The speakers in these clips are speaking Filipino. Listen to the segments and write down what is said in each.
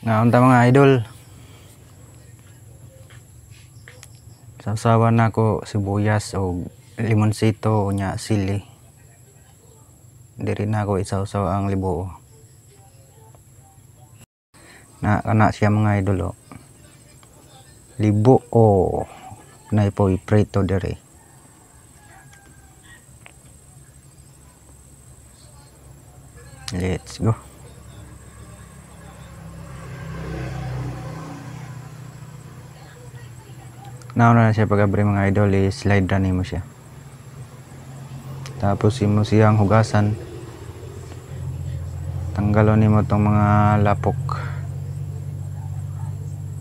Naunta mga idol. Sasawa na ako sibuyas o limonsito o nya sili. Diri na ako isawsaw ang libo. Na kana siya mga idol o. Libo o na po iprito diri. Let's go. Nauna na siya pag-abri mga idol, i-slide na mo siya. Tapos imo siyang hugasan. Tanggalon nimo tong mga lapok.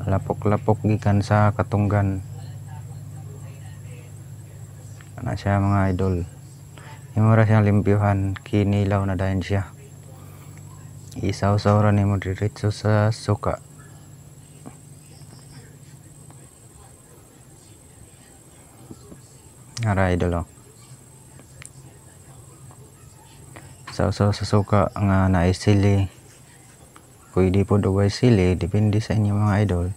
Lapok-lapok gikan sa katunggan. Ana siya mga idol. Imo ra siyang limpyuhan, kinilaw na dayon siya. Isaw-saw ra nimo diretso sa suka. Ara idol oh. Sausaw sa suka nga naay sili. Pwede po dugay sili, depende sa inyo mga idol.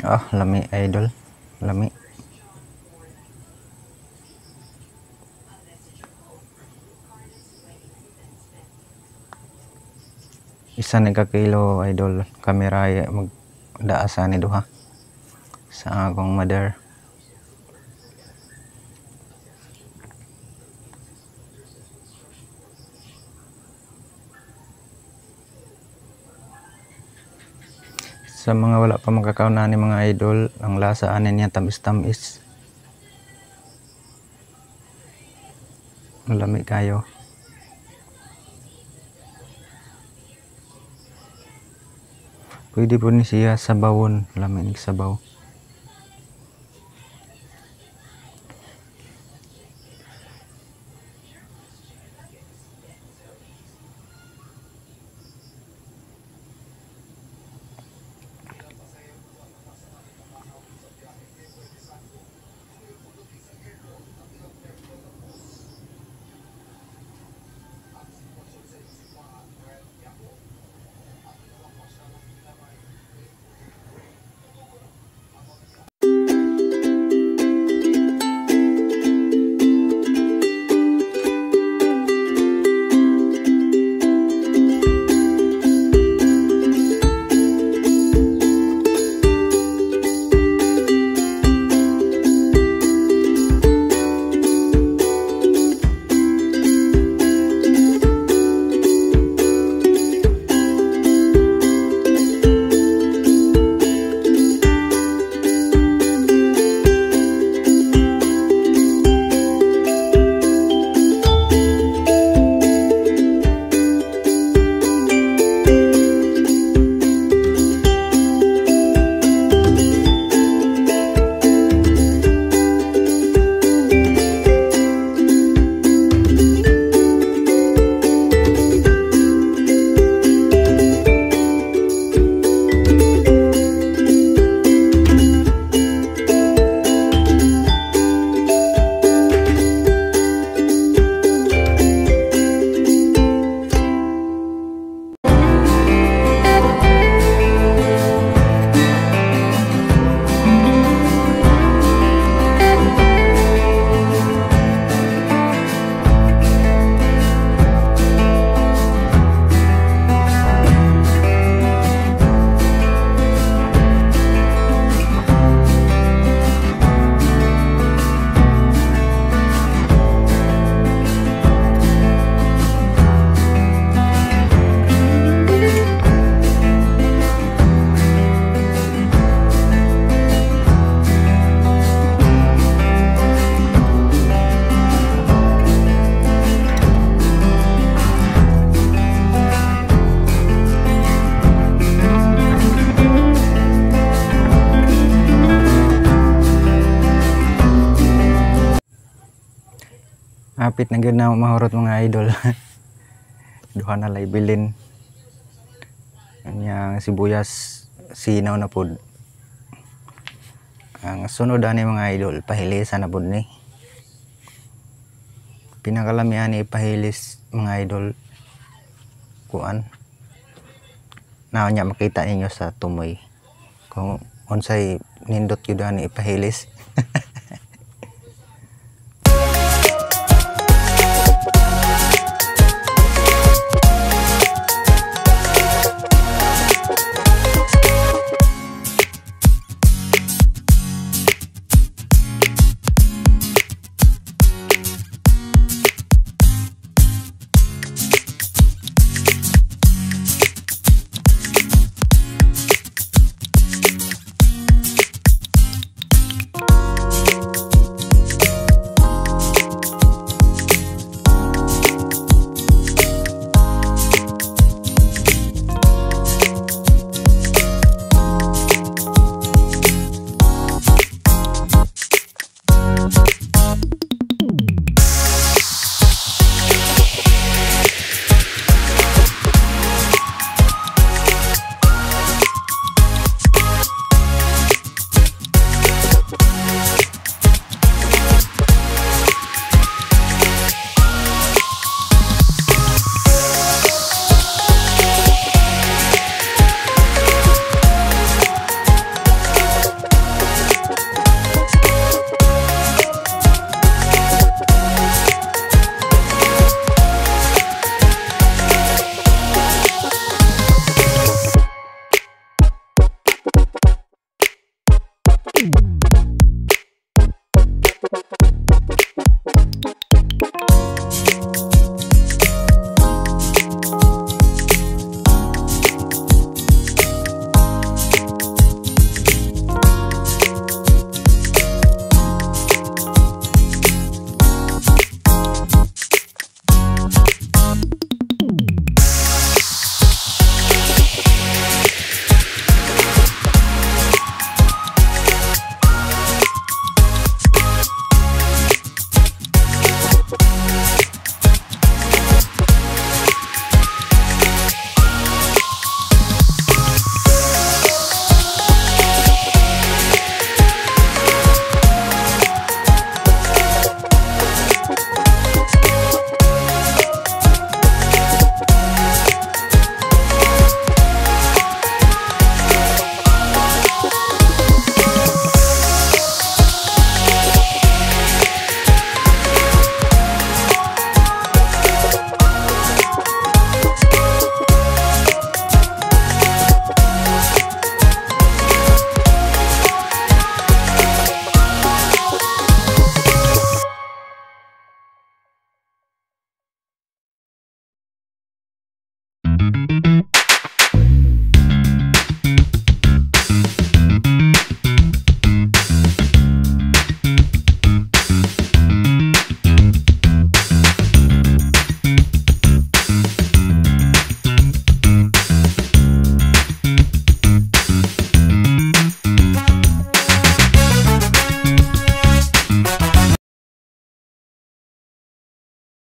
Ah, lami idol. Lami. Isa ni ka kilo idol kamera ay mag daasa ni duha sa akong mother. Sa mga wala pa magkakaunan ni mga idol ang lasa anin niya tamis-tamis. Malami kayo Pwede po ni siya sabawon, lamin sabaw. Hapit na gyud na mahurot mga idol. Duha na lay bilin. Kanyang sibuyas sinaw na pod. Ang sunod ani mga idol, pahilisan na pud ni. Pinakalamihan ni pahilis mga idol kuan. Na nya makita ninyo sa tumoy. Kung unsay nindot gyud ani ipahilis. Mm-hmm.